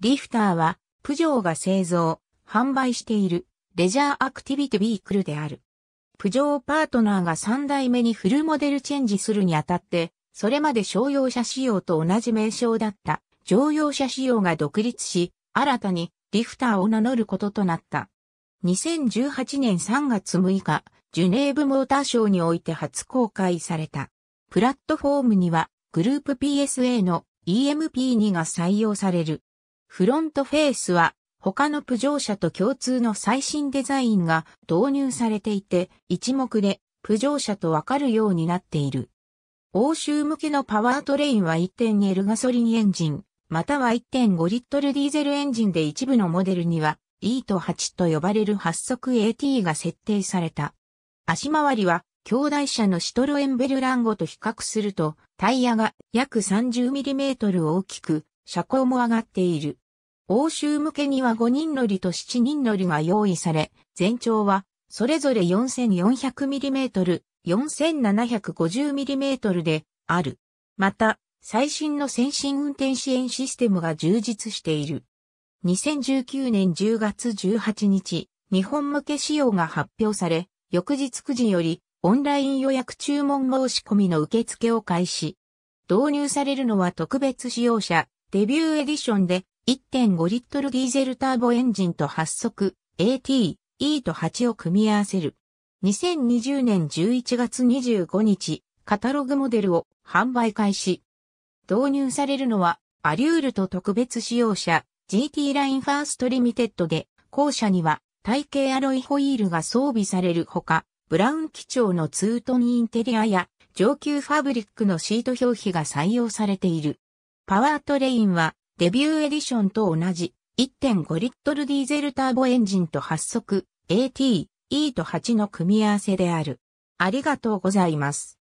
リフターは、プジョーが製造、販売している、レジャーアクティビティビークルである。プジョーパートナーが3代目にフルモデルチェンジするにあたって、それまで商用車仕様と同じ名称だった乗用車仕様が独立し、新たにリフターを名乗ることとなった。2018年3月6日、ジュネーブモーターショーにおいて初公開された。プラットフォームにはグループ PSA の EMP2 が採用される。フロントフェースは他のプジョー車と共通の最新デザインが導入されていて、一目でプジョー車とわかるようになっている。欧州向けのパワートレインは 1.L ガソリンエンジン、または1.5リットルディーゼルエンジンで一部のモデルには E と8と呼ばれる発速 AT が設定された。足回りは兄弟車のシトロエンベルランゴと比較するとタイヤが約 30mm 大きく車高も上がっている。欧州向けには5人乗りと7人乗りが用意され、全長はそれぞれ 4400mm、4750mm である。また、最新の先進運転支援システムが充実している。2019年10月18日、日本向け仕様が発表され、翌日9時よりオンライン予約注文申し込みの受付を開始。導入されるのは特別仕様車、デビューエディションで1.5リットルディーゼルターボエンジンと発速 AT、E と8を組み合わせる。2020年11月25日、カタログモデルを販売開始。導入されるのは、アリュールと特別仕様車 GT ラインファーストリミテッドで、後者には大径アロイホイールが装備されるほか、ブラウン基調のツートンインテリアや上級ファブリックのシート表記が採用されている。パワートレインはデビューエディションと同じ1.5リットルディーゼルターボエンジンと発足 AT、E と8の組み合わせである。ありがとうございます。